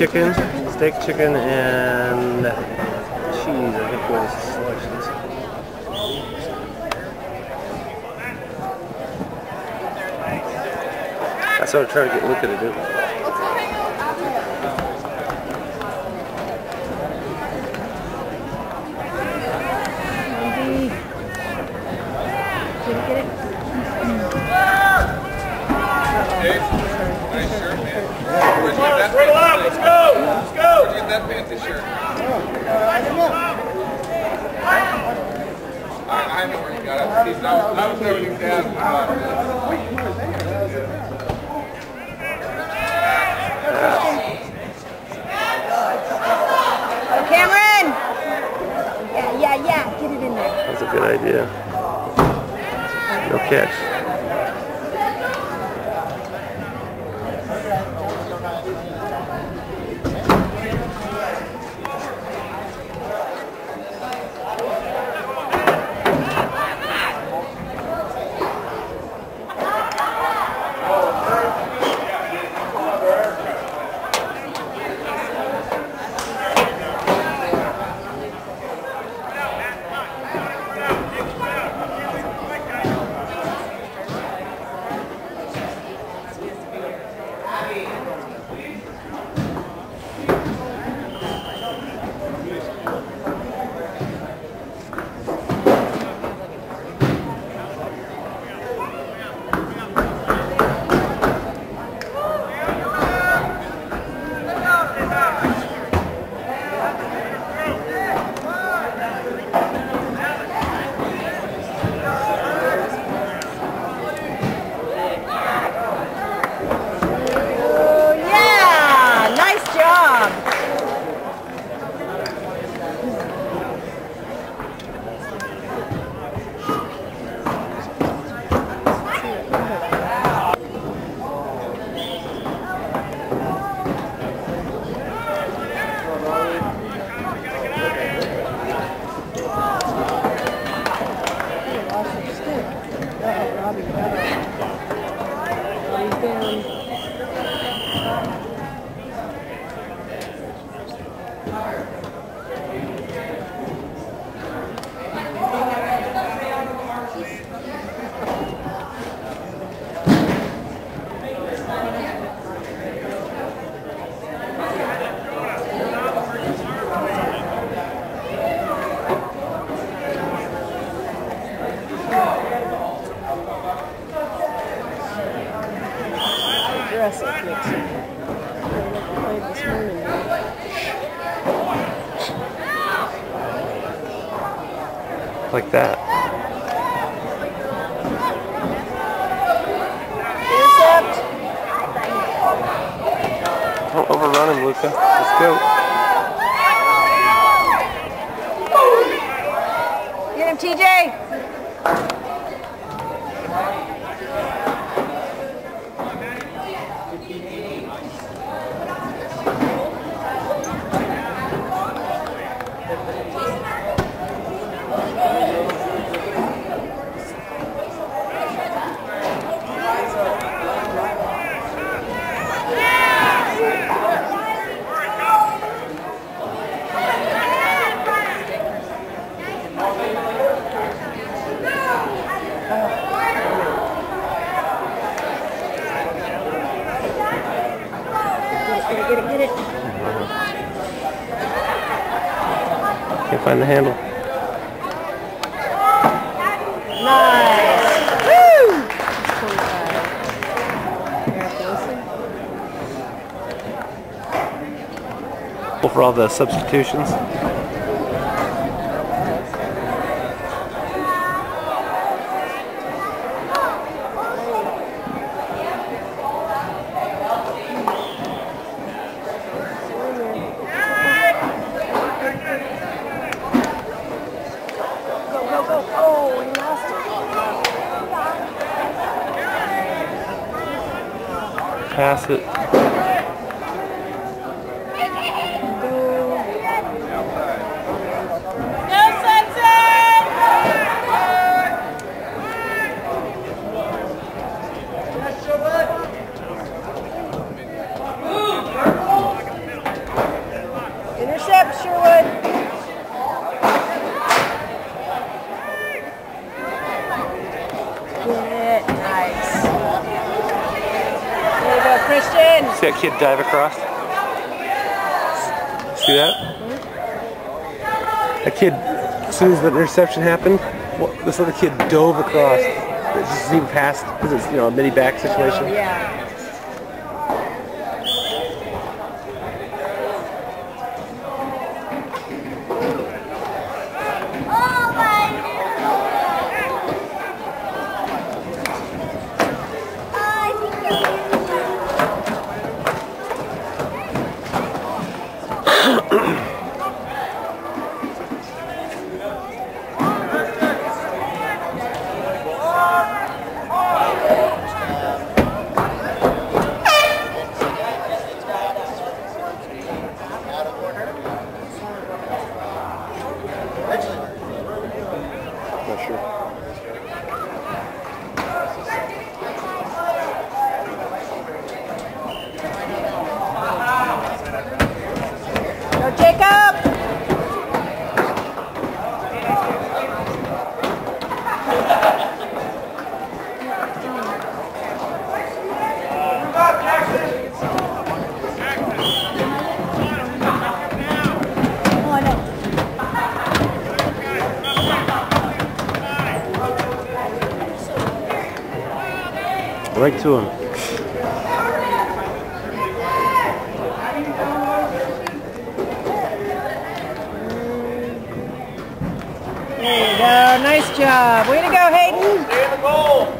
chicken, steak chicken, and cheese, I think was the selections. That's what I'm trying to get Luka to do. Go kids. find the handle. Nice! Woo! Cool for all the substitutions. kid dive across? See that? A kid, as soon as the interception happened, well, this little kid dove across. It just seemed past, because it's, you know, a mini back situation. Yeah. Yeah! nice job. Way to go, Hayden. Stay in the goal.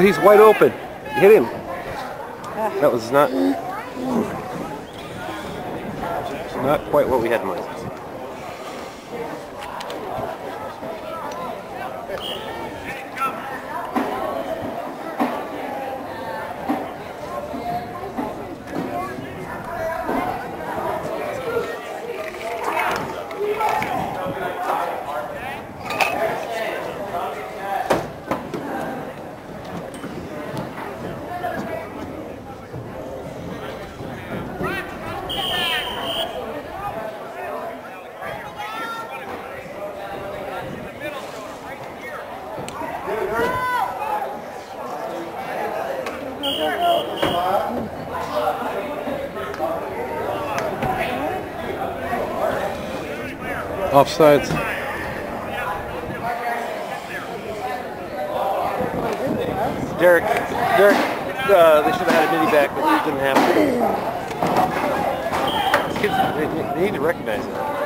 He's wide open. Hit him. That was not not quite what we had in mind. Offsides. Derek, Derek, uh, they should have had a mini back, but it didn't happen. These kids, they, they need to recognize that.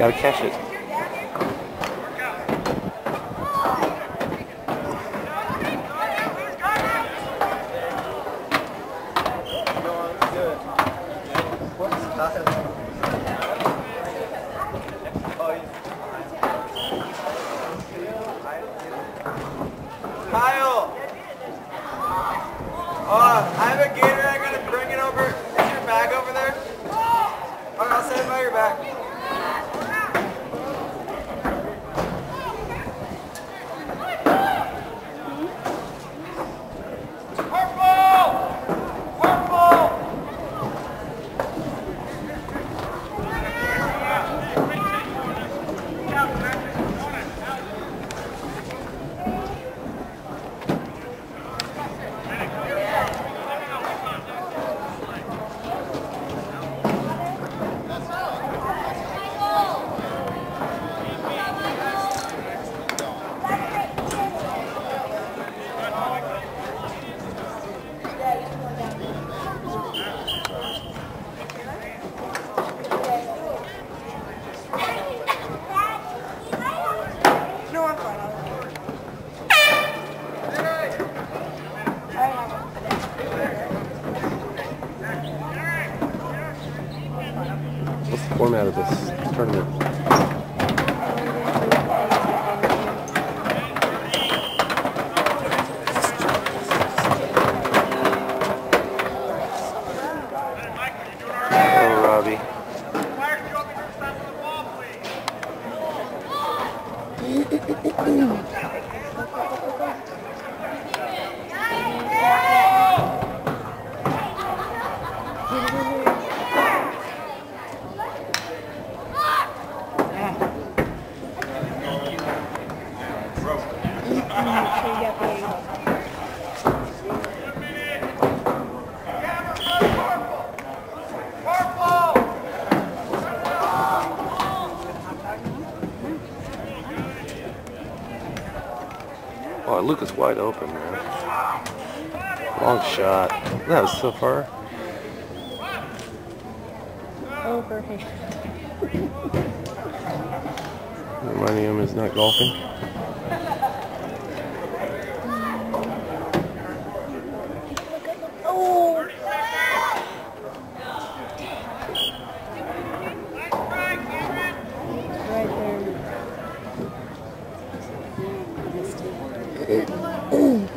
Gotta catch it. format of this tournament. wide open, man. Long shot. That was so far. Over here. Reminding him he's not golfing. Oh. Right there. Ooh.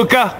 Luca.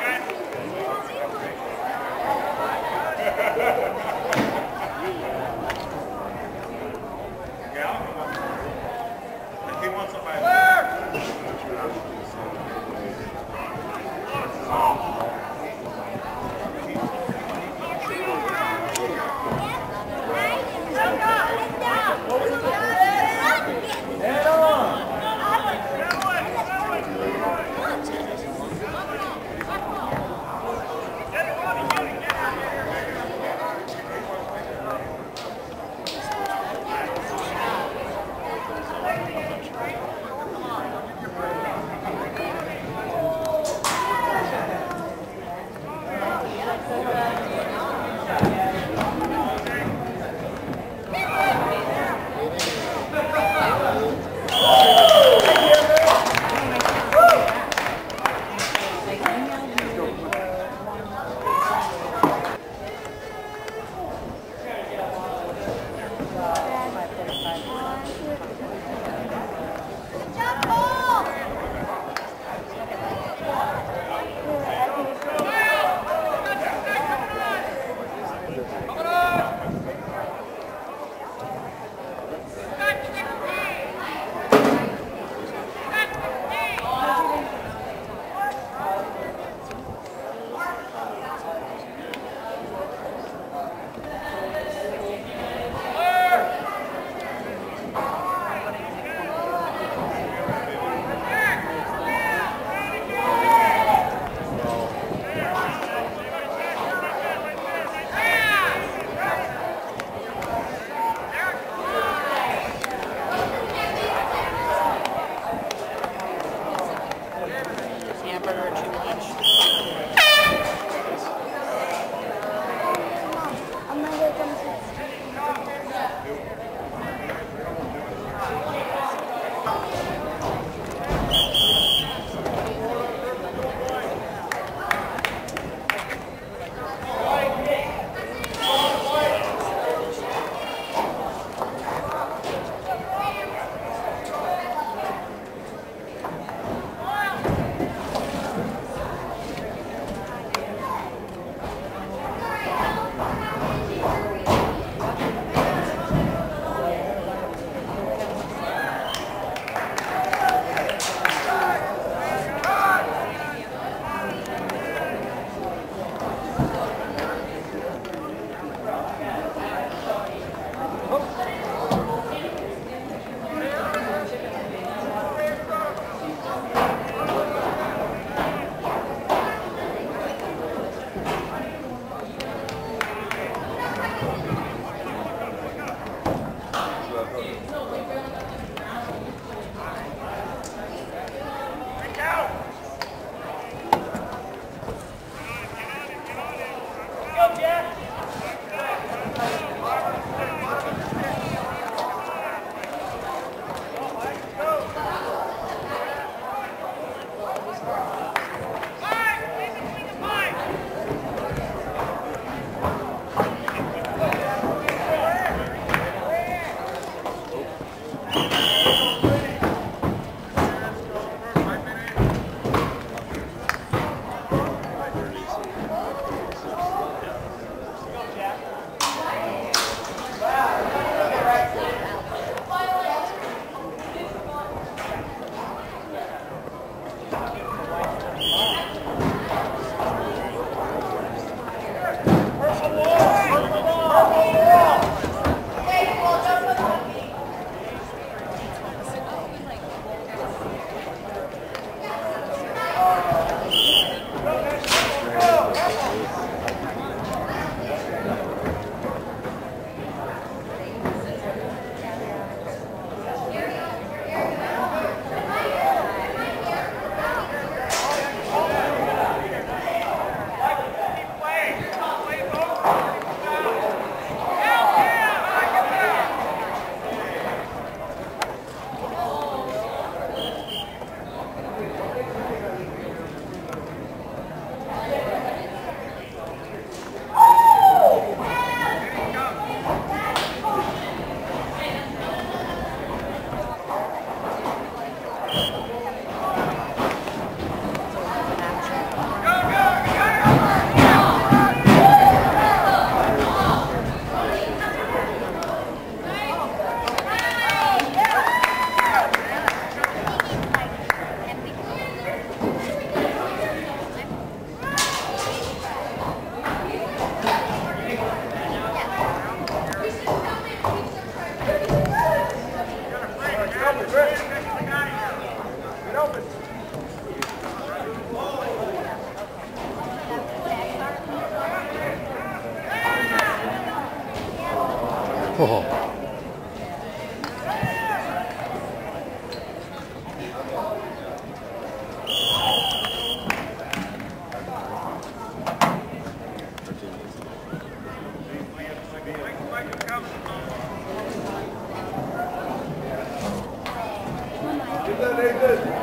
Missed the